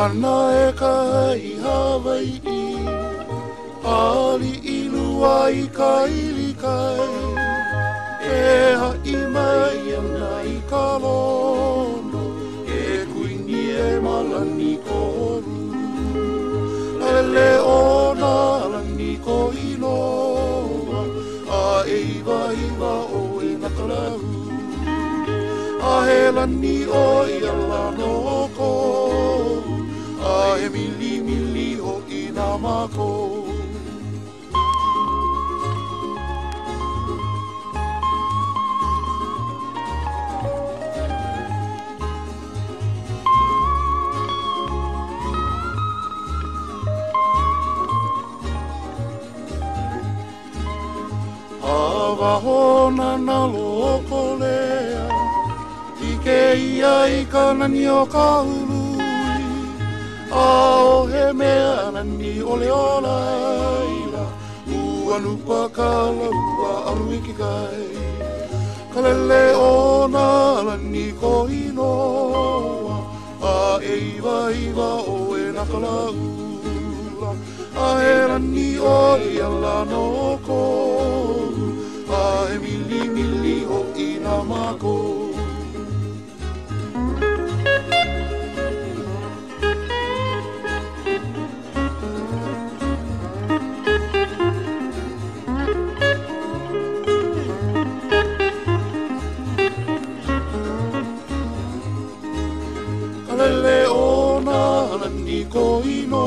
ana e ka hei Hawaii Pāli i lua i ka ni ko ru Lele o na langi i loa A e iwa o i na karahu A he o i ala no ko A he mili mili o i na mako wahona na loko lea I ke ia i ka nani o ka hului A o he mea nani o le ola eila Ua nupa ka la ua aru i ki kai Ka lele o na lani ko inoa A e iwa iwa o e A he rani o i ala no koe lele o na hanani ko ino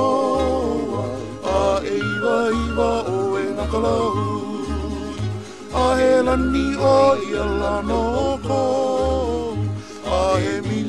a e iwa o e na kalahu a he lani o i ala ko a e mi